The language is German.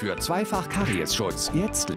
für Zweifach Kariesschutz. Jetzt